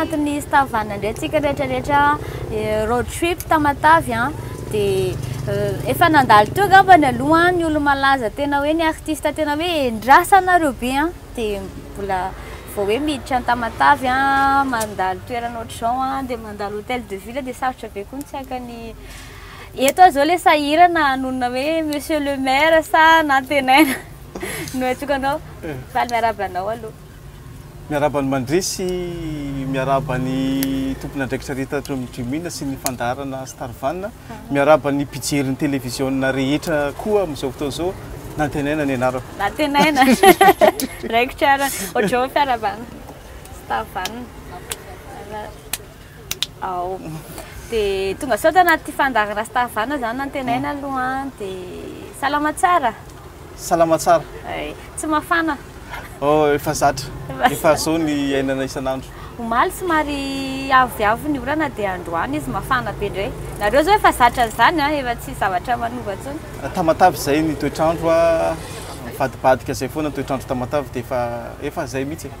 Anatin'ny staff van indray tsika rehetra rehetra road trip Tamatave an dia efa nandalo teo angamba ny aloha ny olo-malaza tena hoe ny artiste tena hoe endrasanareo be an dia mbola vao hoe miditra ny Tamatave an mandalo toerana ohatr'izao an dia mandalo hotel de ville dia sarotra be koa ny tsy haka ny Eto aho zao le sahirana hanonona hoe monsieur le maire sa nantenaina no atokanao. Faly miarahaba anao aloha. Miarahaba ny mandresy, miarahaba ny tompon'andraikitra rehetra ato amin'ny Dream-In sy ny fandaharana Star Van. Miarahaba ny mpijery ny televiziona rehetra koa amin'izao fotoana izao. Nantenaina ny anarako. Nantenaina. Raikitra arany. Ohatr'izao ny fiarahabana. Star Van. Ao. Dia tonga sao tanaty fandaharan'i Rastavana izany nantenaina aloha an, dia salama tsara? Salama tsara. Hay. Tsy mafana? Oh, efa zatra. Efa zao ny iainana isan'andro. Omaly somary avoavo ny orana dia androany izy mafana be indray. Nareo zao efa zatra an'izany an, efa tsy zavatra manova intsony. Tamatave izay ny toetr'andro an, mivadibadika izay foana ny toetr'andro Tamatave dia efa efa izay mihitsy e.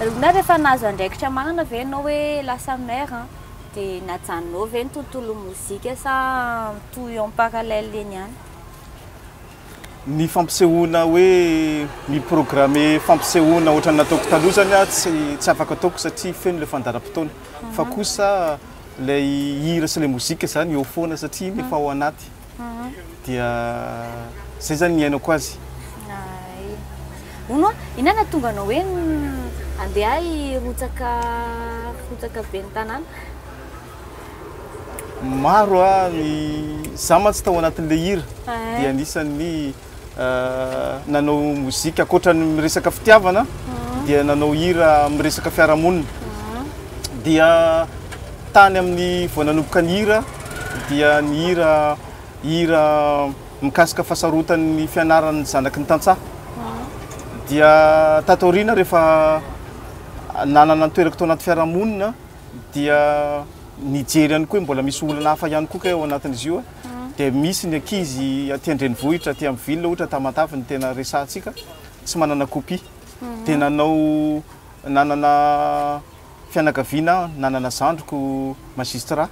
Rona rehefa nahazo andraikitra manana ve ianao hoe lasa maire an, dia najanonao ve ny tontolon'ny mozika sa mitohy en parallèle eny ihany? Ny fampisehoana hoe mi-programme fampisehoana ohatran'ny nataoko taloha izany aho tsy tsy afaka ataoko satria feno ilay fandaharam-potoana. Fa kosa ilay hira sy ilay mozika izany eo foana satria iny efa ao anaty. dia zay zany niainako azy. Ay. Hono a, inona nahatonga anao hoe andeha hirotsaka hirotsaka ben'ny tanàna? Maro a, ny za mantsy tao anatin'ilay hira dia anisan'ny nanao mozika ankoatra ny miresaka fitiavana dia nanao hira miresaka fiarahamonina dia tany amin'ny vao nanomboka ny hira dia ny hira hira mikasika fahasarotan'ny fianarany ny zanaky ny tantsaha dia tato aoriana rehefa nanana ny toerako tao anaty fiarahamonina dia nijery ihany koa mbola misy olana hafa ihany koa ka eo anatin'izy io dia misy ny ankizy aty an-drenivohitra aty amin'ny ville ohatra Tamatave ny tena resahantsika tsy manana copie dia nanao nanana fianakaviana aho nanana zandriko magistrat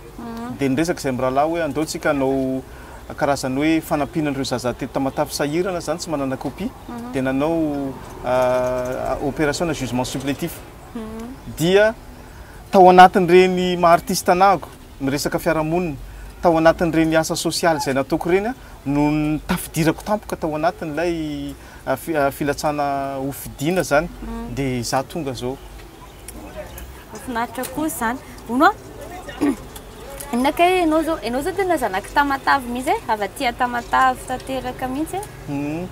dia niresaka izay mirahalahy hoe andao tsika hanao karazany hoe fanampiana an'ireo zaza aty Tamatave sahirana izany tsy manana copie dia nanao euh, opération na jugement supplétif dia tao anatin'ireny maha artiste anahako Ny resaka fiarahamonina. Tao anatin'ireny asa sosialy izay nataoko ireny no tafidirako tampoka tao anatin'ilay filatsana hofidiana izany, mm. dia izaho tonga izao. Mahafinaritra koa izany. Bono Inona kay ianao zao? Ianao zao tena zanak'i Tamatave mihitsy e, avy aty Tamatave tanteraka mihitsy e. Hmm.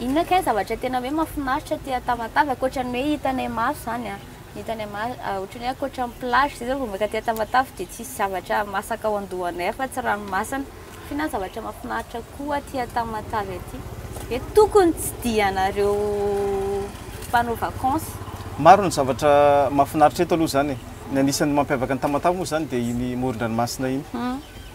Inona kay zavatra tena hoe mahafinaritra aty Tamatave ankoatra ny hoe hitanay maso zany a. Ny tany am ohatry ny hoe ankoatra ny plage izay zao vao maika aty Tamatave dia tsisy zavatra masaka ao an-dohanay afa tsy rano masina. Tena zavatra mahafinaritra koa aty a Tamatave aty. Dia tokony tsidihanareo mpanao vakansy. Maro ny zavatra mahafinaritra eto aloha izany e. Ny anisan'ny mampiavaka an'i Tamatave moa izany dia iny moron-dranomasina iny.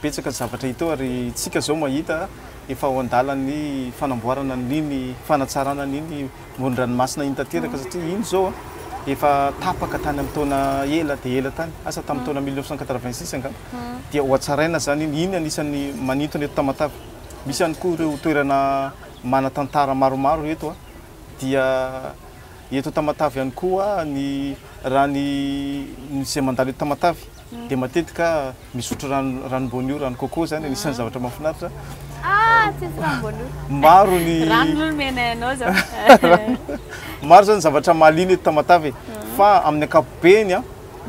Betsaka ny zavatra hita eo ary isika izao mahita efa ao an-dalan'ny fanamboarana an'iny, fanatsarana an'iny. Moron-dranomasina iny tanteraka satria iny izao efa tapaka tany amin'ny taona ela dia ela tany, asa tamin'ny taona mille neuf cent quatre-vingt-six angamba dia hohatsaraina izany iny. Iny anisan'ny manintona eto Tamatave. Misy ihany koa ireo toerana manan-tantara maromaro eto, dia eto Tamatave ihany koa ny raha ny izay mandalo eto Tamatave. dia matetika misotro rano ranom-boanio, rano coco zany anisan'ny zavatra mahafinaritra. Ah, tsisy ranom-boanio. Maro ny Rano no nomena anao zao. Maro zany zavatra mahaliana eto Tamatave e. Mm. fa amin'ny ankapobeny a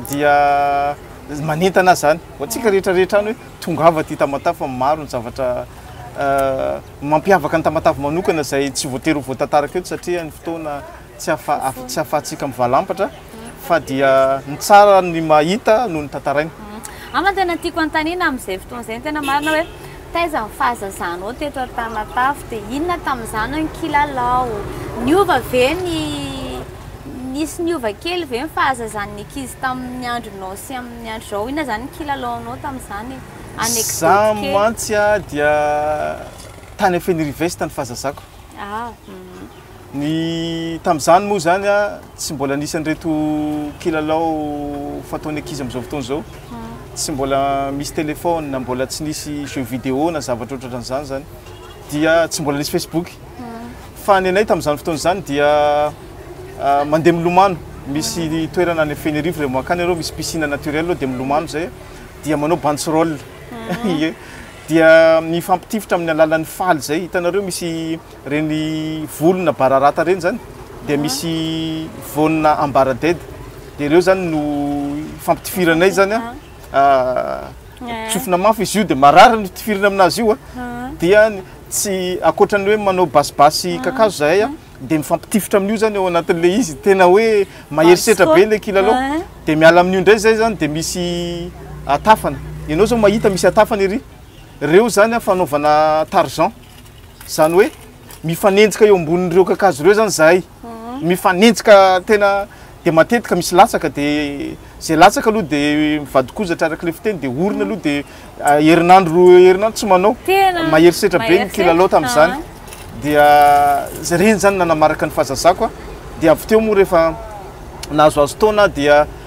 dia manentana azy zany. Ho antsika mm. rehetra rehetra any hoe tongava aty Tamatave fa maro ny zavatra euh, mampiavaka ny Tamatave manokana izay tsy voatery ho voatantaraka eto satria ny fotoana Tsy afa-hafatsika mivalampatra fa dia ny tsara ny mahita noho ny tantaraina. Aho mantsy tena tiako anontaniana amin'izay fotoana izay ny tena marina hoe taiza ny fahazazanao teto Antanatafo dia inona tamin'izany ny kilalao? Niova ve ny, nisy niova kely ve ny fahazazan'ny ankizy tamin'ny andronao sy amin'ny andro izao? Inona izany ny kilalaonao tamin'izany e? Anecdote kely. Izaho mantsy dia tany Fenirivesta ny fahazazako. Ah! Ny tamin'izany moa izany tsy mbola nisy an'ireto kilalao fataon'ny ankizy amin'izao fotoana izao. Tsy mbola misy téléphone, mbola tsy nisy jeux vidéo na zavatra ohatran'izany izany. Dia tsy mbola nisy Facebook. Fa ny anay tamin'izany fotoana izany dia ah, mandeha milomano. Misy toerana any Fenerive rehefa mankany ianareo misy piscine naturelle dia milomano izay dia manao bantsirôla. Ie. Dia mifampitifitra amin'ny alalan'ny faly izay. Hitanareo misy Ireny volona bararata ireny izany dia misy vonona ambaradeda. Dia ireo izany no fampitifiranay izany. Tsofina mafy izy io dia marary ny tifirina aminazy io. Dia tsy akoatra ny hoe manao basibasy kakazo zahay dia mifampitifitra amin'io izany ao anatin'ilay izy. Tena hoe mahery setra be ilay kilalao. Dia miala amin'io indray izay izany dia misy atafana. Ianao izao mahita misy atafana ery. Ireo izany fanaovana tarzan. Izany hoe mifanenjika eo ambonin'ireo kakazo ireo izany izahay. Mhm. Mifanenjika tena dia matetika misy latsaka dia izay latsaka aloha dia mivadikozatra araka ilay fiteny dia orina aloha dia ah, herinandro herinandro tsy manao. Mahery setra be ny kilalao tamin'izany. Ah. Dia reny izany nanamaraka ny fahazazako dia avy teo moa rehefa nahazoazo taona dia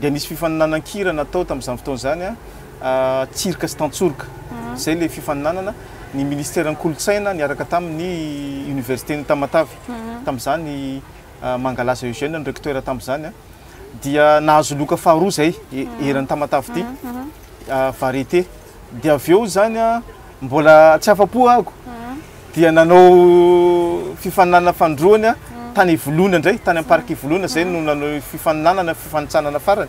dia nisy fifaninanan-kira natao tamin'izany fotoana izany, tsirika sy tantsoroka. Izay ilay fifaninanana. Ny minisiteran'ny kolontsaina niaraka tamin'ny oniversiten'i Tamatave, tamin'izany Mangalaza Eugène no recteur tamin'izany, dia nahazo loka faharoa izay eran'i Tamatave ity, variété. Dia avy eo izany an, mbola tsy afa-po aho, dia nanao fifaninanana fanindroany aho, tany Ivoloana indray, tany amin'ny Parc Ivoloana, izay no nanao fifaninanana, fifanintsanana farany.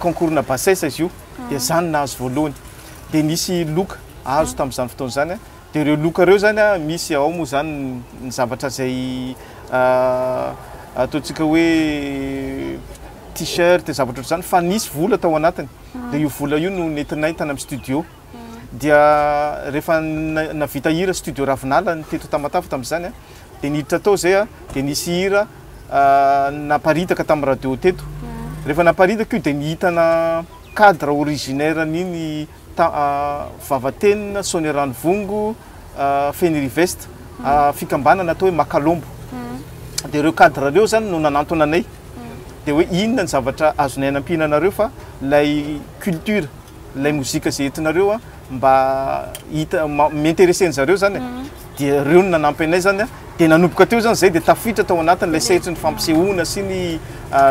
Concours-na bassesse izy io, dia izaho no nahazo voalohany. Dia nisy loka azo tamin'izany fotoana izany, dia ireo loka ireo izany an, misy ao moa izany ny zavatra izay ataontsika hoe T-shirt, zavatra ohatr'izany, fa nisy vola tao anatiny. dia io vola io no nentinay tany amin'ny studio. Dia rehefa navita hira studio Ravinala ny teto Tamatave tamin'izany, dia niditra tao izay, dia nisy hira naparitaka tamin'ny radio teto. Rehefa naparitaka io dia nihitana cadre originaire an'iny Vavatenina, Sonia Ranovongo, Fenirivest, fikambanana atao hoe Makalombo. Dia ireo cadre ireo izany no nanantona anay, dia hoe inona ny zavatra azonay anampiana anareo fa ilay culture, ilay mozika izay entinareo mba hita, mi-interesser ny zareo izany e. Dia ireo no nanampy anay izany, dia nanomboka teo izany izay, dia tafiditra tao anatin'ilay sehatry ny fampisehoana sy ny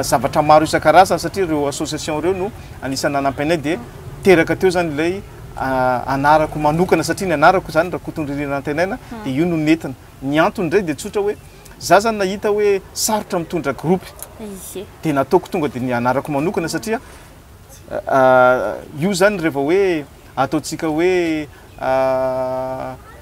zavatra maro isan-karazany satria ireo association ireo no anisan'ny nanampy anay dia teraka teo izany ilay. anarako manokana satria ny anarako izany Rakotondririna Antenaina dia io no nentina. Ny antony indray dia tsotra hoe za zany nahita hoe sarotra mitondra groupe dia nataoko tonga dia ny anarako manokana satria io zany rehefa hoe ataontsika hoe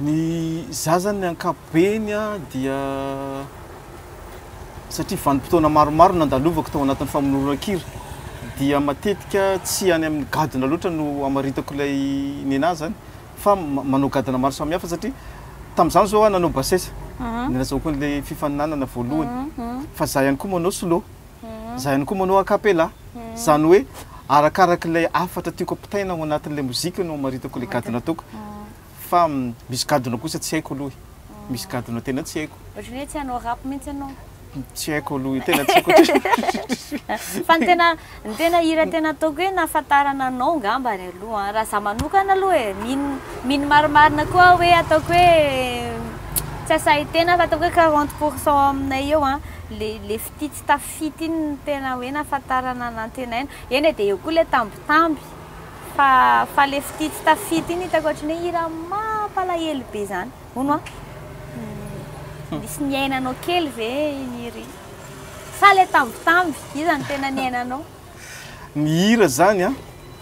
Ny za zany ny ankapobeny dia satria vanim-potoana maromaro no nandalovako tao anatin'ny famonoran-kira dia matetika tsy any amin'ny gadona loatra no amaritako ilay nenà zany fa manao gadona maro samihafa satria tamin'izany izao aho nanao bassesse, nazahoako an'ilay fifaninanana voalohany fa za ihany koa manao solo. Za ihany koa manao acapella. Zany hoe arakaraky ilay hafatra tiako ampitaina ao anatin'ilay mozika no amaritako ilay gadona ataoko. Fa misy gadona kosa tsy haiko aloha e. Misy gadona tena tsy haiko. Ohatran'ny hoe tsy hanao rap mihitsy ianao. Tsy haiko aloha e, tena tsy haiko. Fa ny tena, ny tena hira tena ataoko hoe nahafantarana anao angamba ny aloha an, raha za manokana aloha e. Mino, mino marimarina koa aho hoe ataoko hoe tsy asahin-tena fa ataoko hoe quarante pour cent aminay eo an, le, le. Ity tsy tafita iny no tena hoe nahafantarana nantenaina. Eny e, dia eo koa ilay tambitamby. Fa fa ilay fitia tsy tafita iny hitako ohatran'ny hoe hira mampalahelo be izany. Hono an? Nisy niainanao kely ve iny hira iny? Sa ilay tambitamby? Iza no tena niainanao? Ny hira zany a,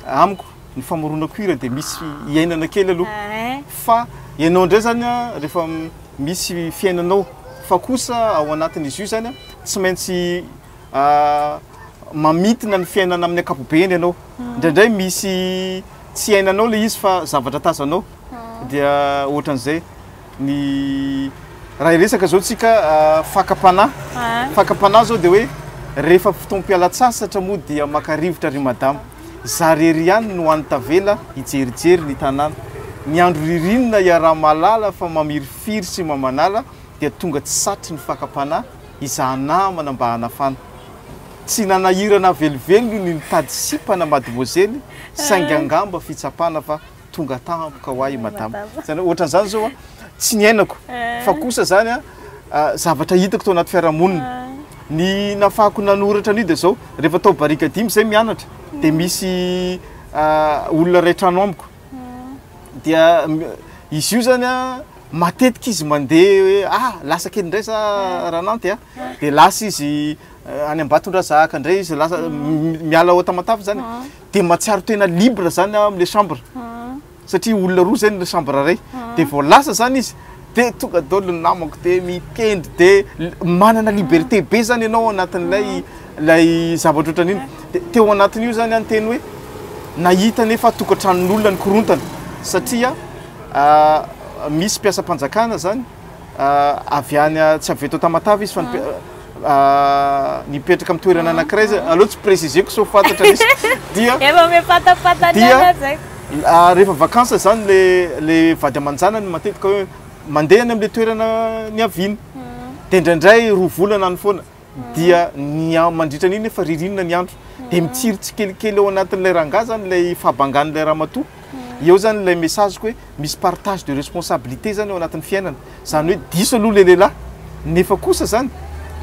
amiko ny famoronako hira dia misy iainana kely aloha. Ehe. Fa ianao indray zany a, rehefa m- misy fiainanao. Fa kosa ao anatin'izy io zany a, tsy maintsy ah, mamintina ny fiainana amin'ny ankapobeny ianao. Indraindray misy tsy iainanao ilay izy fa zavatra tazanao. Dia ohatran'izay. Ny raha hiresaka izao tsika fakam-panahy. Fakam-panahy izao dia hoe rehefa fotoam-pialan-tsasatra moa dia maka rivotra ry madama. Izaho irery ihany no any tavela hijerijery ny tanàna. Ny andro ririnina iaraha-mahalala fa mamirifiry sy mamanala dia tonga tsy satry ny fakam-panahy hizaha namana mba hanafana. Tsy nanahirana velively ny nitady sipa na madimôzely saingy angamba fitsapana fa tonga tampoka hoahy madama zany ohatran'izany zao a tsy niainako fa kosa zany a zavatra hitako tao anaty fiarahamonina ny nafahako nanoratra an'io dia zao rehefa tao barika dimy zay mianatra dia misy olona ray trano amiko dia izy io zany a matetika izy mandeha hoe ah lasa kely indray za rananty a dia lasa izy any ambatondrazaka indray izy lasa miala ao tamatave zany dia matsiaro tena libre zany aho amle chambre satria olona roa zay no chambre iray dia vao lasa zany izy dia tonga daoly ny namako dia mitendry dia manana liberté be zany ianao anatin'ilay ilay zavatra ohatran'iny dia teo anatin'io zany any teny hoe nahita nefa tokantranon'olona ny korontana satria misy mpiasam-panjakana zany avy any tsy avy eto Tamatave izy fa nipetraka amin'ny toerana anankiray zay aleo tsy préciser-ko sao fantatra izy dia efa mifatafata dia rehefa vacances zany le le vady aman-janany matetika hoe mandeha any amin'le toerana niaviany dia indraindray roa volana any foana dia ny mandritra an'iny efa ririnina ny andro dia mitsiry tsikelikely ao anatin'ilay rangahy zany ilay fahabangan'ilay ramatoa hmm. eo zany ilay message ko hoe misy partage de responsabilité zany eo anatin'ny fiainana zany hoe diso aloha le lehilahy nefa kosa zany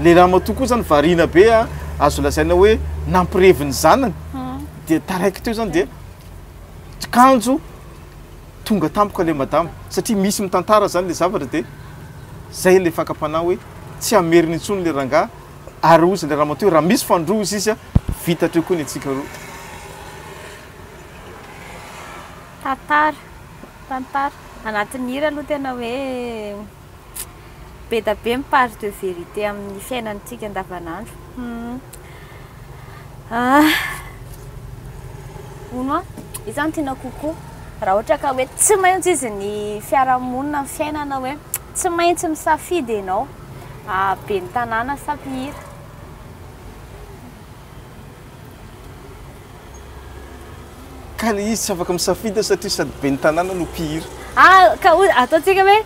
le ramatoa koa zany variana be a azo lazaina hoe nampireviny zanany hmm. dia taraiky teo zany dia kanjo Tonga tampoka le madama satria misy mitantara zany le zavatra de zay le fakam-panahy hoe tsy hamerina intsony le rangahy ary hozy le ramatoa hoe raha misy fandroa hozy izy a vita hatreo koa ny antsika roa. Tantara, tantara, anatin'ny hira aloha tena hoe. Be da be ny part de vérité amin'ny fiainantsika andavanandro. Humm. Ah. Hono an, iza no tiana kokoa? Raha ohatra ka hoe tsy maintsy izy ny fiarahamonina, ny fiainana hoe tsy maintsy misafidy ianao, ben'ny tanàna sa mpihira? Ka le izy tsy afaka misafidy satria sady ben'ny tanàna no mpihira. Ah, ka hoy, ataontsika hoe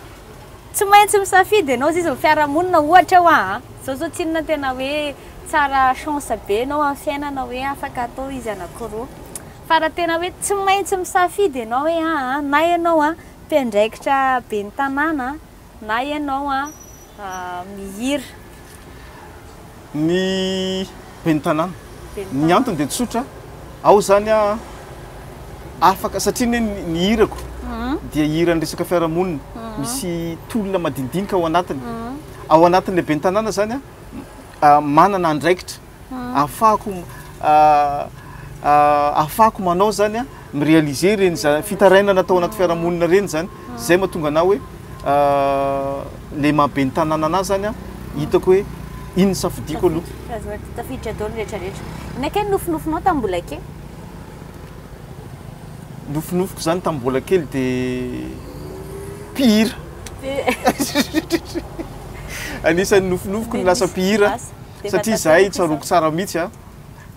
tsy maintsy misafidy ianao zay izy ny fiarahamonina ohatra hoa a! Zao zao tsinona tena hoe tsara chance be ianao amin'ny fiainana hoe afaka atao izy anankiroa. Fa raha tena hoe tsy maintsy misafidy ianao hoe aa na ianao a mpiandraikitra ben'ny tanàna Na ianao an mihira. Ny ben'ny tanàna. Ny antony dia tsotra, aho izany an afaka satria ny hoe ny hirako dia hiran'ny resaka fiarahamonina, misy tolona madinidinika ao anatiny. Ao anatin'ilay ben'ny tanàna izany aho manana andraikitra. Ahafahako ahafahako manao zany a, mi-realiser ireny za- fitarainana atao anaty fiarahamonina ireny zany, zay mahatonga anah hoe le maha ben'ny tanàna anah zany a, hitako hoe iny no safidiako aloha. Tafiditra tafiditra daholo ny rehetra rehetra. Iny ake ny nofinofinao tamin'ny mbola kely? Nofinofiko zany tamin'ny mbola kely de mpihira. Anisan'ny nofinofiko ny lasa mpihira. Satria zahay tsaroako tsara mihitsy a,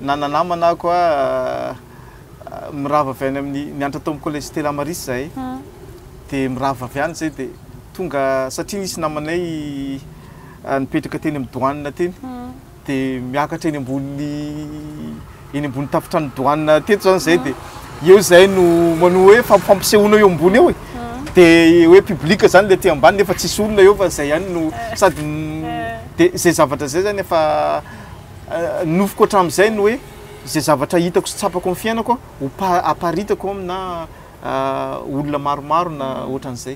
nanana namana aho koa mirava avy any amin'ny, nianatra tao amin'ny collège Stella Maris zahay, dia mirava avy any zay dia tonga, satria nisy namanay nipetraka teny amin'ny douane teny, dia miakatra eny ambonin'ny. eny ambony tafotrano douane teto zany zay dia eo zay no manoa hoe fampisehoana eo ambony eo e dia hoe public zany le aty ambany nefa tsisy olona eo fa zay ihany no sady dia zay zavatra zay zany efa nofiko hatramin'izay ny hoe zay zavatra hitako sy tsapako amin'ny fiainako ho pa- aparitako amina olona maromaro na ohatran'izay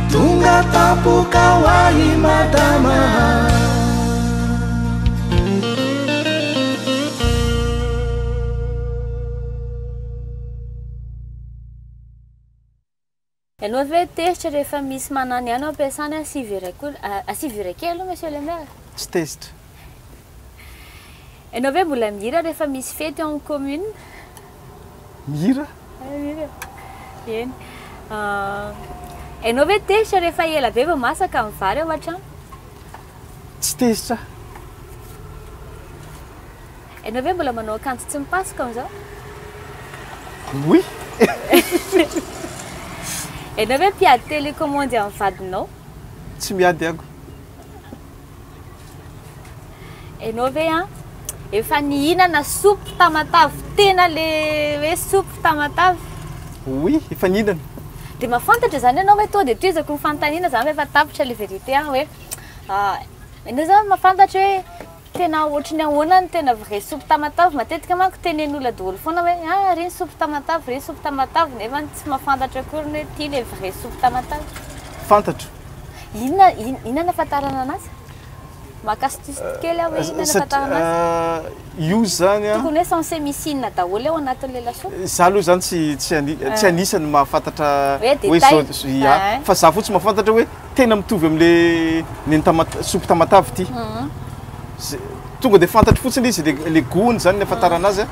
Tonga tampoka ho ahy madama a. Ianao ve tezitra rehefa misy mananihany ao am-piasana asivo iray koa asivo iray kely aloha monsieur le maire. Tsy tezitra. Ianao ve mbola mihira rehefa misy fety ao amin'ny commune? Mihira? Eh, mihira. Eny. Ah, ianao ve tezitra rehefa ela be vao masaka ny vary ao an-trano? Tsy tezitra aho. Ianao ve mbola manao akanjo tsy mipasoka amin'izao? Oui. Ianao ve mpiady telecommande amin'ny vadinao? Tsy miady aho. Enao ve an? Efa nihinana soupe tamatave tena le hoe soupe tamatave? Oui, efa nihinana. Dia mahafantatra izany ianao hoe toa dia tohizako ny fanontaniana izany fa efa tapitra ilay vérité aho hoe ianao izany mahafantatra hoe tena ohatry ny ahoana ny tena vrai soupe tamatave. Matetika manko tenen'olona daholo foana hoe a ry ny soupe tamatave, ry ny soupe tamatave nefa tsy mahafantatra akory ny hoe ty ilay vrai soupe tamatave. Fantatra. Inona inona nafatarana anazy? Makasitiste kely aho hoe inona nafatarana anazy? Io zany a. Tokony hoe sensé misy inona daholo eo anatin'ilay lasopy? Za aloha zany tsy tsy tsy anisany mahafantatra hoe zao ya fa za fotsiny mahafantatra hoe tena mitovy amle neny tama sopy tamatave ity. Tonga de fantatro fotsiny izy le le gout-ny zany nafatarana azy a.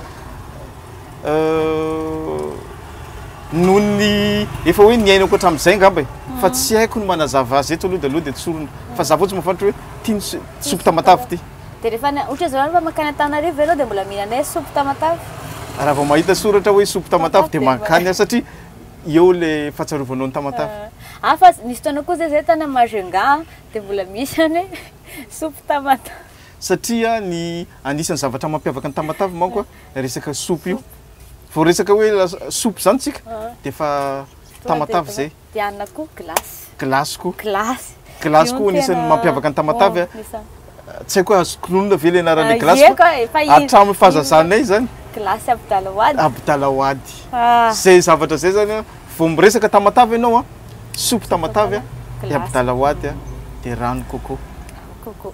Noho ny efa hoe niainako hatramin'izay angamba e, fa tsy haiko ny manazava azy eto aloha dia aloha dia tsorina, fa za fotsiny mahafantatra hoe ity ny soupe tamatave ity. Dia rehefa any, ohatra zao rehefa mankany Antananarivo ve ianao dia mbola mihinana hoe soupe tamatave? Raha vao mahita soratra hoe soupe tamatave dia mankany aho satria eo ilay fahatsarovanao ny tamatave. An, fa nisy fotoana koa zay zay tany amin'ny Majunga an, dia mbola misy any hoe soupe tamatave. Satria ny anisan'ny zavatra mampiavaka ny tamatave manko an, resaka soupe io vao resaka hoe soupe zany tsika dia fa tamatavy izay dia anona koa glace glace koa glace glace koa anisan'ny mampiavaka ny tamatavy a tsy haiko azo kinonina ve le anaran'ny glace hatramin'ny fahazazanay zany glace abdalawadi abdalawadi ah. zay zavatra zay zany a vao miresaka tamatavy ianao a soupe tamatavy a dia abdalawadi a dia rano coco coco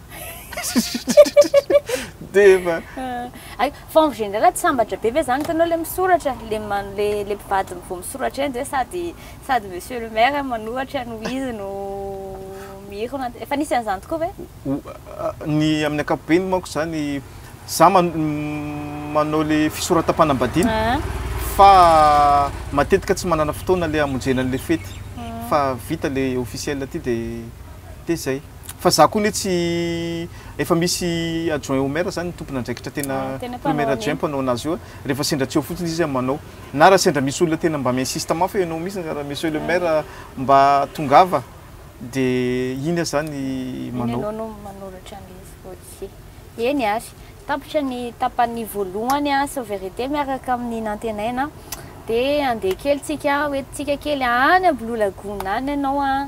Deva. Ay, forme générale tsy sambatra be ve zany hitanao le misoratra, le man- le le mpivady vao misoratra eny zay sady sady monsieur le maire manohatra no izy no mirona an-t- efa nisy an'zany tokoa ve? O- a- ny amin'ny ankapobeny manko izany za man- m- manao le fisoratam-panambadiana Ah, fa matetika tsy manana fotoana le hamonjena an'le fety fa vita le officiel aty de de zay. Fa za koa anie tsy efa misy adjoint au maire zany tompon'andraikitra tena Ah, tena mpanao premier adjoint an'iny. mpanao anazy io a. Rehefa sendra tsy eo fotsiny izy a manao. Na raha sendra misy olona tena mba mi-insiste mafy hoe ianao mihitsy angaha monsieur le maire a, mba tongava de iny aza zany Iny manao. ianao no manoratra an'ilay izy. Ok. Eny ary. Tapitra ny tapany voalohany a Sao vérité miaraka amin'ny Nantenaina. Dia andeha kely tsika, hoentintsika kely any Ambohilolagoana any ianao a.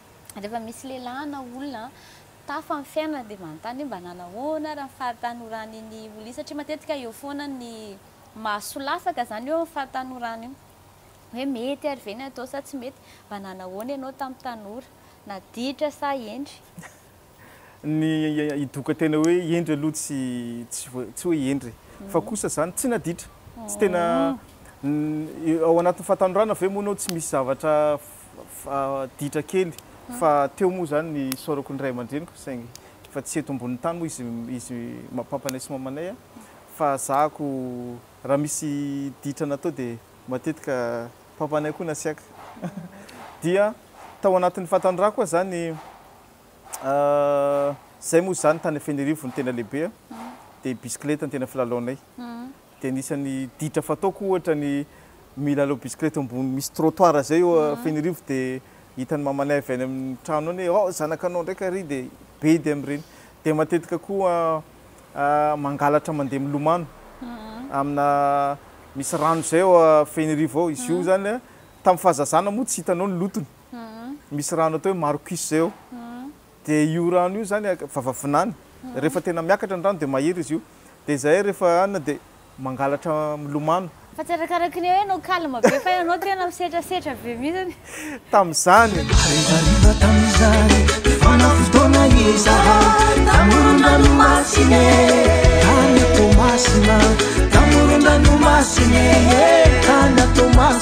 Rehefa misy lehilahy na olona tafa amin'ny fiainana dia manontany hoe mba nanahoana ary ny fahatanoran'i ny olona iny satria matetika eo foana ny maha solafaka izany eo amin'ny fahatanorana io hoe mety ary ve ny atao sa tsy mety, mba nanahoana ianao tamin'ny tanora, naditra sa hendry. ny hidoka tena hoe hendry aloha tsy tsy voa- tsy hoe hendry e. fa kosa zany tsy naditra tsy tena n- ao anatin'ny fahatanorana ve moa nao tsy misy zavatra f- f- ah, ditra kely fa teo moa zany ny isaorako ny ray aman-dreniko saingy efa tsy eto ambonin'ny tany moa izy izy ma- papanay sy mamanay a fa zahako raha misy ditra natao dia matetika papanay koa nasiaka dia tao anatin'ny fahatanorako koa zany Zay moa zany tany Fenerivo ny tena lehibe a, dia bisikileta no tena filalaonay. Dia anisan'ny ditra fataoko ohatra ny milalao bisikileta ambony misy trottoir zay eo Fenerivo dia hitan'ny mamanay avy any amin'ny trano any hoe ao zanakanao ndraika ary dia be dia amin'ireny. Dia matetika koa mangalatra mandeha milomano amina misy rano zay ao Fenerivo ao. Izy io zany a, tamin'ny fahazazana moa tsy hitanao ny lotony. misy rano atao hoe maroquis zay ao dia io rano io zany vavavinany rehefa tena miakatra ny rano dia mahery izy io dia zay rehefa anona dia mangalatra milomano fa tsy arakaraky ny hoe ianao calme be fa ianao tena misetrasetra be mihitsy tamin'izany hariva tamin'izany fana fotoana izahay tamoron-dranomasina tany Toamasina tamoron-dranomasina tany Toamasina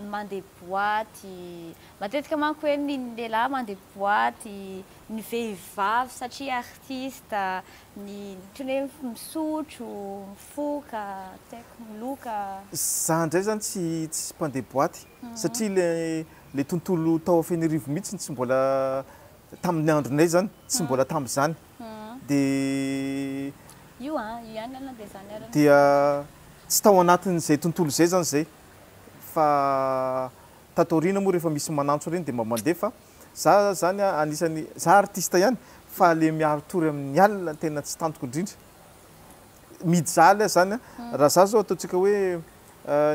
ny mandeha boaty, matetika manko hoe ny lehilahy mandeha boaty, ny vehivavy satria artiste, ny ohatran'ny hoe misotro, mifoka, tsy haiko, miloka. Za ndray zany tsy tsy mpandeha boaty satria le le tontolo tao Fenerivo mitsy tsy mbola tamin'ny andronay zany tsy mbola tamzany de Io an, io ihany angamba de zany ary no Dia tsy tao anatin'izay tontolo izay zany zay fa tato aoriana moa rehefa misy manantso ireny dia mba mandefa za zany a anisany za artiste ihany fa le miaro tory amin'ny alina no tena tsy tantiko indrindra midy zaly aza zany a raha za zao ataontsika hoe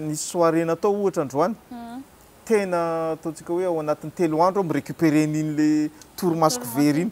nisy soirée natao ohatra androany tena ataontsika hoe ao anatin'ny telo andro aho mi-recuperer an'iny le torimasoko very iny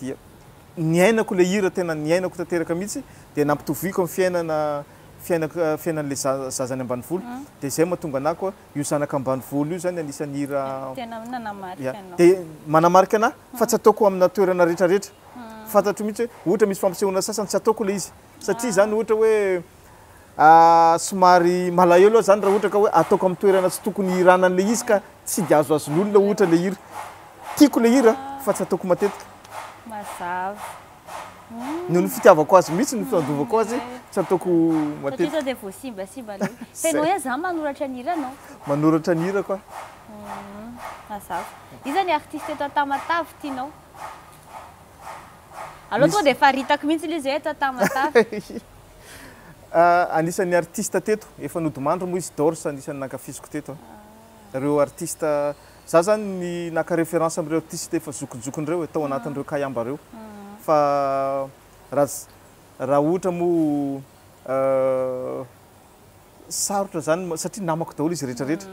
dia niainako ilay hira tena niainako tanteraka mihitsy dia nampitoviako amin'ny fiainana fiainako fiainan'ilay zaza zaza any ambanivolo dia izay mahatonga anah koa io zanaka ambanivolo io zany anisan'ny hira tena hoe nanamarika ya anao dia manamarika anah fa tsy ataoko amina toerana rehetra rehetra fantatro mihitsy hoe ohatra misy fampisehoana sasany tsy ataoko ilay izy satria zany ohatra hoe somary malahelo aho zany raha ohatra ka hoe ataoko amin'ny toerana tsy tokony hirana an'le izy ka tsy de azoazon'olona ohatra le hira tiako le hira fa tsy ataoko matetika mazava hmm. noho ny fitiavako azy mihitsy ny fandovako azy hmm. tsy ataoko matetika satria de voasimbasimba le fenao ihany za manoratra ny hiranao manoratra ny hirako a hmm. mazava iza ny artiste eto antamatavy tianao Alou tonga dia faritako mihitsy ilay izy hoe ato Tamatave. Anisan'ny artista teto, efa nodimandry moa izy, Dors anisan'ny nankafiziko teto an. Ireo artista, za zany ny naka reference amin'ireo artista efa zokinjokiny ireo e, tao anatin'ireo Kayamba ireo. Fa raha ohatra moa sarotra zany, satria namako daholo izy rehetra rehetra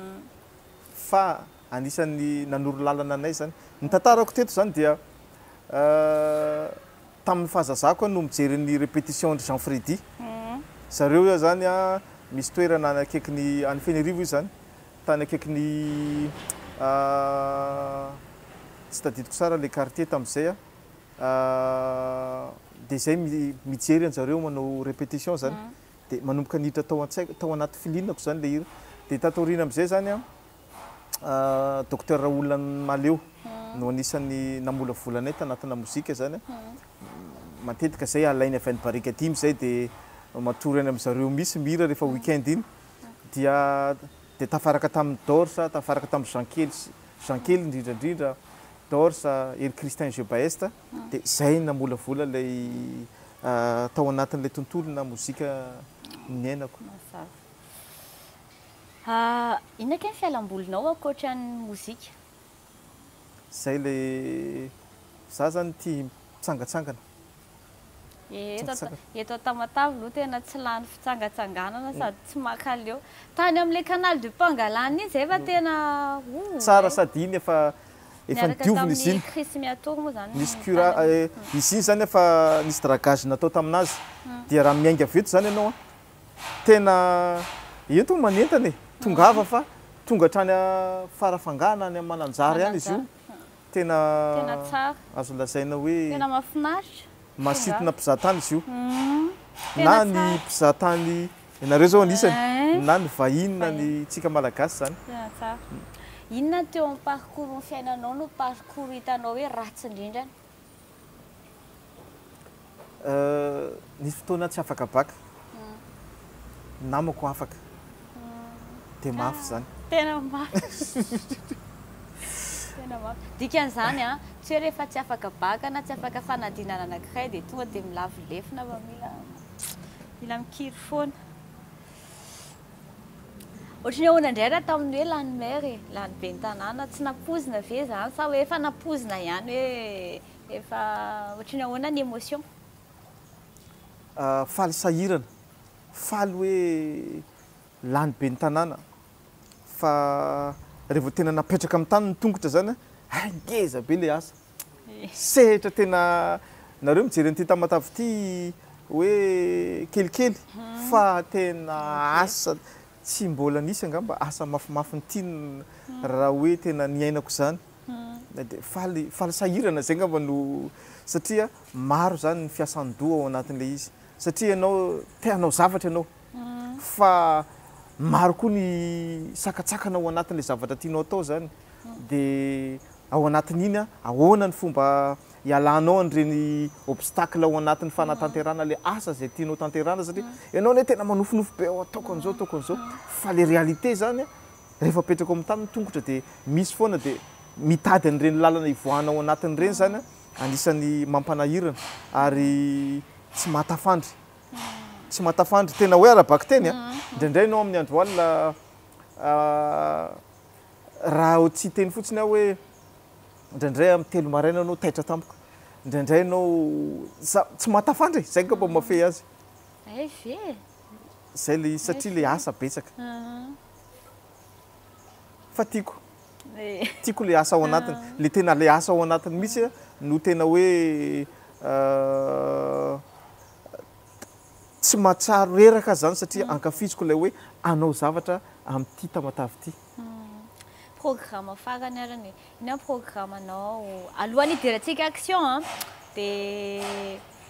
fa. Anisan'ny nanoro lalana anay izany. Ny tantarako teto izany dia tamin'ny fahazazako no mijery ny répétition an-dry Jean Freddy. Zareo eo izany, misy toerana any akaikin'ny, any Fenirivo izy izany, tany akaikin'ny, tsy tadidiko tsara ilay quartier tamin'izay. Dia izay mijery an-jareo manao répétition izany. Dia manomboka niditra tao an-tsaiko, tao anaty filinako izany ilay hira. Dia tato aoriana amin'izay izany, Docteur Raoul Maleo no anisan'ny namolavola anay tanatina mozika zany a, matetika zay alainy avy any Barika dimy zay de matory any am zareo misy mihira refa week-end iny dia de tafaraka tamin'i Dors, tafaraka tam Jean Kely sy Jean Kely indrindra indrindra, Dors, Hery Christin Jeu Baest de zay no namolavola ilay tao anatin'ilay tontolona mozika niainako. Mazava. Ha, inona kay ny fialambolinao ankoatra ny mozika? Zay le za zany tia mitsangatsangana. Eto eto Tamatave lo tena tsy lany fitsangatsanganana sady tsy makaleo. Tany amle canal du Pangalane iny zay fa tena oh zay. Tsara sady iny efa efa nodiovina izy iny. Niaraka tamin'i Chrisy Miatory moa zany. Nisy cura izy iny zany efa nisy dragage natao taminazy dia raha miainga avy eto zany ianao a. Tena eto ny manentana e! Tongava fa tonga hatrany Farafangana any Mananjary any izy io. Tena azo lazaina hoe masintona mpizaha tany izy io. Na ny mpizaha tany, ianareo izao anisany, na ny vahiny na ny tsika Malagasy izany. Tena tsara. Inona teo amin'ny parcours ny fiainanao no parcours hitanao hoe ratsy indrindrany? Nisy fotoana tsy afaka bac, ny namako afaka, dia mafy izany. Tena mafy. Tena mafy. Dikan'izany an, tsy hoe rehefa tsy afaka bac na tsy afaka fanadinana anankiray dia tonga dia milavo lefona fa mila mila mikiry foana. Ohatry ny ahoana indray raha tamin'ny hoe lany maire e? Lany ben'ny tanàna. Tsy nampoizina ve izany sa hoe efa nampoizina ihany hoe efa ohatry ny ahoana ny émotion? Faly sahirana, faly hoe lany ben'ny tanàna fa raha vao tena napetraka amin'ny tany ny tongotra izany, hay ngeza be ilay asa. Sehatra tena nareo mijery an'ity tamatave ity hoe kelikely fa tena asa tsy mbola nisy angamba asa mafimafy ntinona raha hoe tena niainako izany dia faly faly sahirana izay angamba no satria maro izany ny fiasan-doha ao anatin'ilay izy satria ianao te hanao zavatra ianao fa maro koa ny sakatsakana ao anatin'ilay zavatra tianao atao izany dia Ao anatin'iny ahoana ny fomba hialanao an'ireny obstacle ao anatin'ny fanatanterahana ilay asa izay tianao tanterahana satria ianao anie tena manofinofy be ao ataoko an'izao ataoko an'izao fa ilay réalité izany rehefa apetraka ao amin'ny tany ny tongotra dia misy foana dia mitady an'ireny lalana hivoahana ao anatin'ireny izany anisan'ny mampanahirana ary tsy mahatafandry tsy mahatafandry tena hoe ara-bakiteny a indraindray ianao amin'ny andro alina Raha tsy hiteny fotsiny aho hoe indraindray amin'ny telo maraina ianao taitra tamiko, indraindray ianao za tsy mahatafandry e, izay angamba mahafehy azy. Hay ve e! Izay ilay izy satria ilay asa betsaka. Fa tiako. Tiako ilay asa ao anatiny. Ilay tena ilay asa ao anatiny mihitsy no tena hoe tsy mahatsiaro reraka aza zany satria ankafiziko ilay hoe hanao zavatra amin'ity tamatave ity. Programa farany ary anie. Inona ny programanao? Alohan'ny hidirantsika action an, dia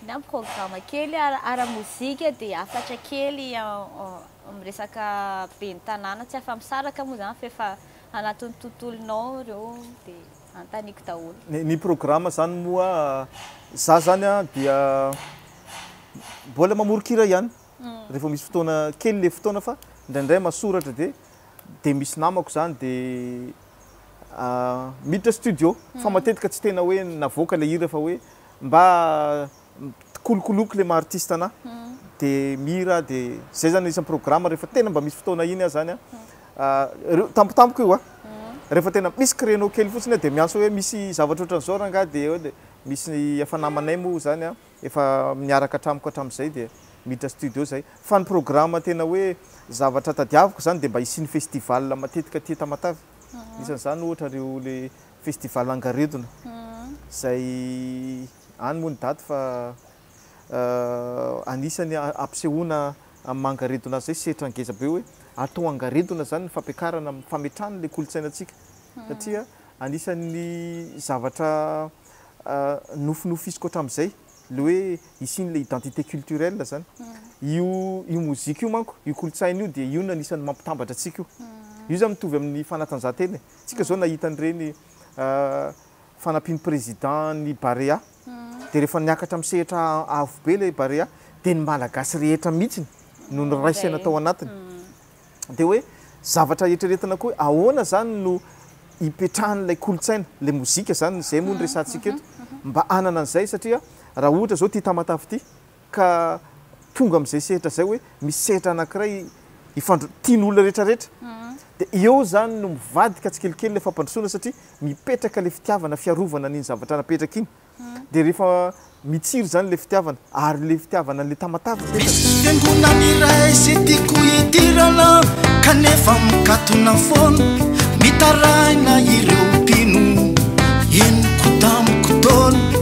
inona ny programa kely ara ara mozika dia hafatra kely amin'ny resaka ben'ny tanàna, tsy afa-misaraka moa izany fa efa anatin'ny tontolonao ireo dia. antaniko daholo. Ny programme zany moa za zany a dia mbola mamoron-kira ihany re vao misy fotoana kely le fotoana fa indraindray masoratra de de misy namako zany de miditra studio fa matetika tsy tena hoe navoaka le hira fa hoe mba Kolokoloiko le maha artiste anah de mihira de zay zany isan'ny programme rehefa tena mba misy fotoana iny ah zany ah reo tampotampoka io ah rehefa tena misy créneau kely fotsiny ah de miantso hoe misy zavatra ohatran'izao rangah de eo de misy ny efa namanay moa zany ah efa miaraka hatramiko hatram'izay de miditra studio zay fa ny programme tena hoe zavatra tadiaviko zany de mba hisian'ny festival matetika aty tamatave isan'izany ohatra reo le Festival Angaredona izay any moa ny daty fa anisany ampisehoana amin'ny maha Angaredona azy izay sehatra ngeza be hoe atao Angaredona izany ny fampiakarana amin'ny fametrahana ilay kolontsainantsika satria anisan'ny zavatra nofinofisiko hatramin'izay ilay hoe hisian'ilay identité culturelle izany. Io io mozika io manko, io kolontsaina io dia io no anisan'ny mampitambatra antsika io. Io izany mitovy amin'ny fanatanjahantena e. Tsika zao nahita an'ireny fanampian'ny président ny Barea dia rehefa niakatra amin'ny sehatra avo be ilay Barea dia ny Malagasy rehetra mihitsiny no niraisana tao anatiny. Dia hoe zavatra eritreretina koa ahoana zany no ipetrahan'ilay kolontsaina, ilay mozika zany, izay moa no resahantsika eto, mba hanana an'izay satria raha ohatra zao ity Tamatave ity Ka tonga amin'izay sehatra izay hoe misy sehatra anankiray ifandro- tian'olona rehetrarehetra. Dia eo izany no mivadika tsikelikely ilay fampandrosoana satria mipetraka ilay fitiavana, fiarovana an'iny zavatra napetraka iny. Dia rehefa mitsiry izany ilay fitiavana, ary ilay fitiavana an'ilay tamatavy. Misy fiangonana iray tsy tiako hidirana kanefa mikatona foana mitaraina ireo mpino henoko tamin'ny ko-taona.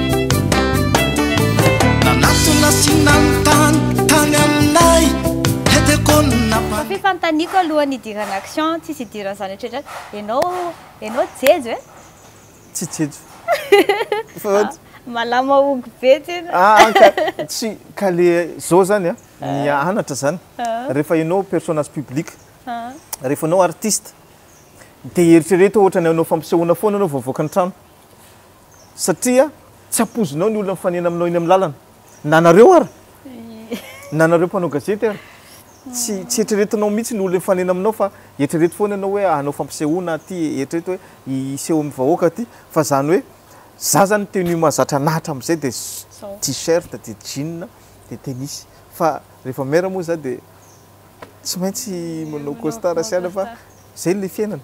Fa fy fanontaniako alohan'ny hidirana action tsisy hidirana zany rehetra zany enao enao jejo eh? Tsy jejo. Malama hongo be tsy hainao. Ah, ah ka tsy ka le zao zany a, ah. ny anatra zany. Ah. Rehefa enao personnage public, rehefa enao artiste, de eritrereto ohatra ny anao fampisehoana foana enao vao avoaka ny trano. satria tsy ampoizinao ny olona mifanena aminao eny amin'ny lalana, na anareo ary, na anareo mpanao gazety ary, tsy tsy eritreretinao mihitsy ny olona mifanena aminao fa eritrereto foana ianao hoe hanao fampisehoana aty, eritrereto hoe hiseho amin'ny vahoaka aty, fa izany hoe za zany tenue mahazatra anah hatramin'izay dia t-shirt, dia jean, dia tennis, fa rehefa maire moa za dia tsy maintsy manao costard sy any fa zay ilay fiainana.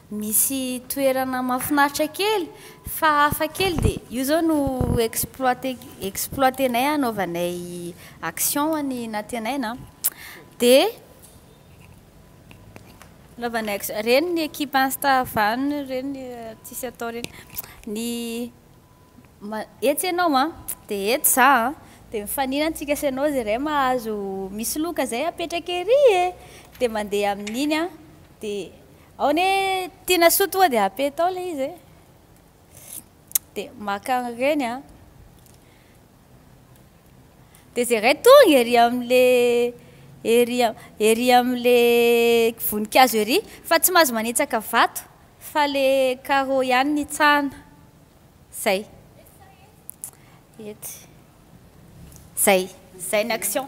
Misy toerana mafinaritra kely fa hafa kely dia io zao no exploite exploitenay anaovanay action any Natenaina dia anaovanay action ireny ny equipe insta van ireny tsisy atao ireny ny ma- etsy ianao an dia eto za an dia mifanina antsika sy anao zay iray mahazo misoloka zay apetraka ery e dia mandeha amin'iny an dia Ao ne tiana soa toa dia ape tao le izy eh de maka an'ireny an de ze ray tonga ery amle ery ery amle voninkazo ery fa tsy mahazo manitsaka vato fa le carreau ihany no itsahana zay etsy zay zay ny action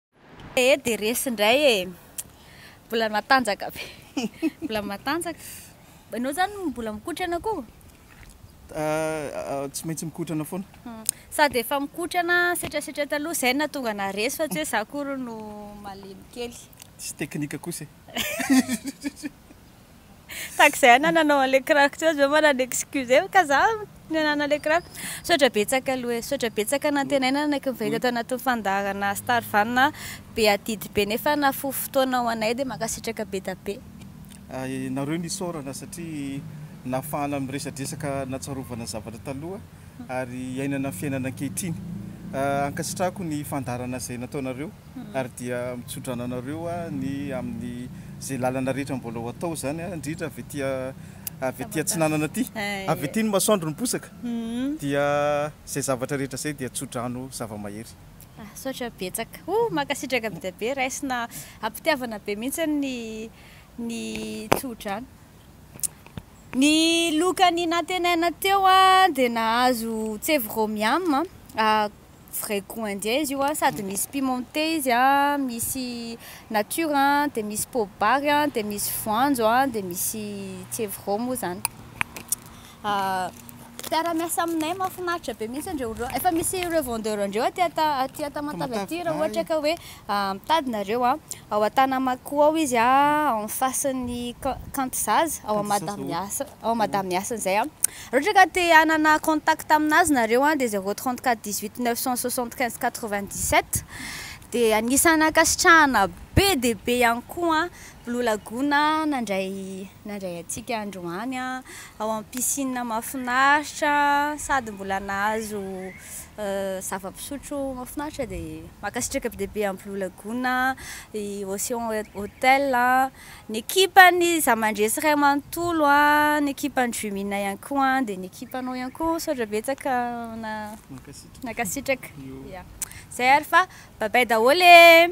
Ee de resy indray e! Mbola matanjaka ve? Mbola matanjaka? Ianao izany mbola mikotrana koa? Tsy maintsy mikotrana foana. Hmm. Sady efa mikotrana setrasetra taloha, izay nahatonga anà resy fa tsy hoe izaho akory no malemy kely. Tsy teknika kosa e! Takizay ana nanao anle kiraroko teo zao manana excuse e ka za nanana le kiraro misaotra betsaka aloha e misaotra betsaka nantenaina nanaiky nivahiny teto anatin'ny fandaharana star van a be adidy be nefa nahafoy fotoana ho anay dia mankasitraka be da be Ianareo no isaorana satria nahafahana miresadresaka natsarovana zavatra taloha. ary iainana ny fiainana ankehitriny. Ankasitrahako ny fandaharana izay nataonareo ary dia mitsodrano anareo aho ny amin'ny izay lalana rehetra mbola ho atao izany aho indrindra avy aty avy aty atsinanana aty avy aty ny masoandro miposaka dia izay zavatra rehetra izay dia tsodrano zava-mahery. Misaotra betsaka oh mankasitraka bdiabe raisina am-pitiavana be mihitsy ny ny tsodrano. Ny loka ny nantenaina teo dia nahazo tsevy romiam, vrai gout indien izy io, sady misy pimenté izy a, misy nature a, dia misy poa-bary a, dia misy voanjo a, dia misy tsevy ro moa izany. Ahh mpiara miasa aminay mafinaritra be mintsy ndreo reo efa misy revendeur andreo aty aty Tamatave aty ra ohatra ka hoe mitady nareo a ao Antanamakoa ao izy a en face ny Camp zaza ao Mada miasa ao Mada miasa zay a ra ohatra ka te hanana contact aminazy nareo a de zero trente quatre dix huit neuf cent soixante quinze quatre vingt dix sept de anisany ankasitrahana be dia be ihany koa Blue Lagoon nandray nandray antsika androany ao amin'ny piscine mahafinaritra sady mbola nahazo zava-pisotro mahafinaritra dia mankasitraka be dia be an'i Blue Lagoon, i Ocean Hotel, ny ekipan'ny Iza Mandresy iray manontolo, ny ekipan'i Drumina ihany koa dia ny ekipanao ihany koa misaotra betsaka na nankasitraka, ya, zay ary fa bye bye daholo e!